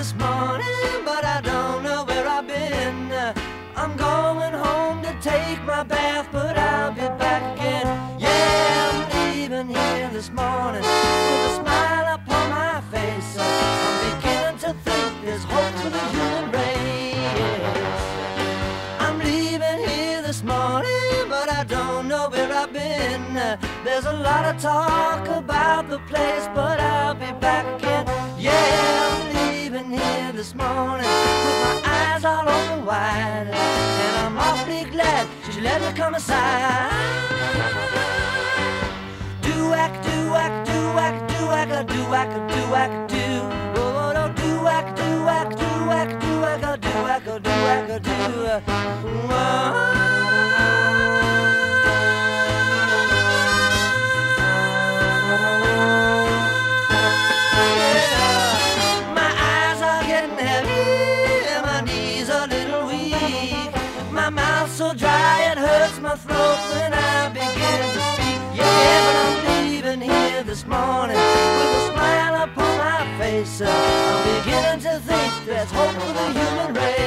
this morning, but I don't know where I've been. I'm going home to take my bath, but I'll be back again. Yeah, I'm leaving here this morning with a smile upon my face. I'm beginning to think there's hope for the human race. I'm leaving here this morning, but I don't know where I've been. There's a lot of talk about the place, but I'll be back morning with my eyes all open wide, and I'm awfully glad she let me come aside. Do whack, do whack, do whack, do whack, do whack, do whack, do. Oh, oh, oh, do whack, do whack, do whack, do whack, do whack, do whack, do. My knees a little weak. My so dry it hurts my throat when I begin to speak. Yeah, but I'm leaving here this morning with a smile upon my face. I'm beginning to think there's hope for the human race.